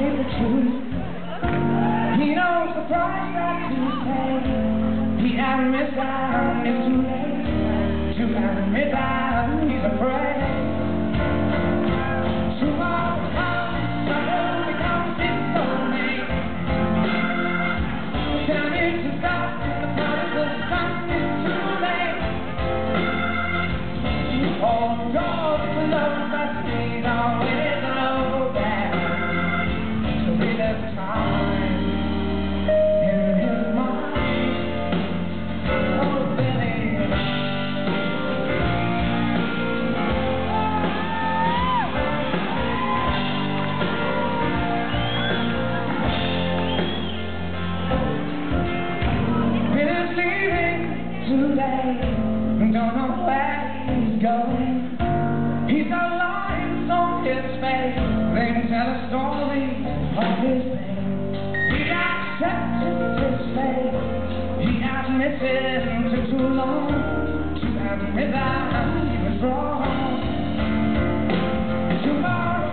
he the truth. He knows the price that he's paid. He admits that it's too late to admit that I'm gonna let him go. He's got lines on his face. They tell a story of his pain. He accepted his fate. He has listened to too long to admit that he was wrong. Tomorrow,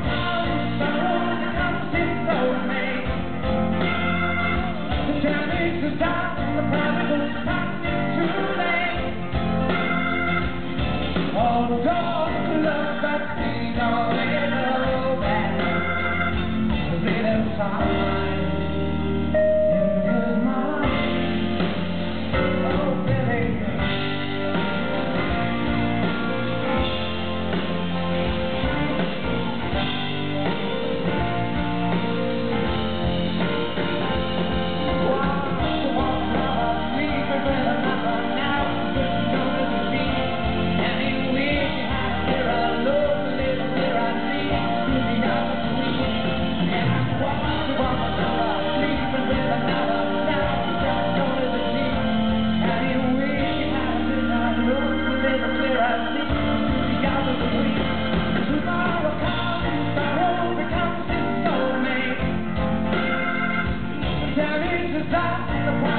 sorrow comes in the rain. The journey to die. Go! the